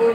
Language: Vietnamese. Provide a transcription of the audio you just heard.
Ôi,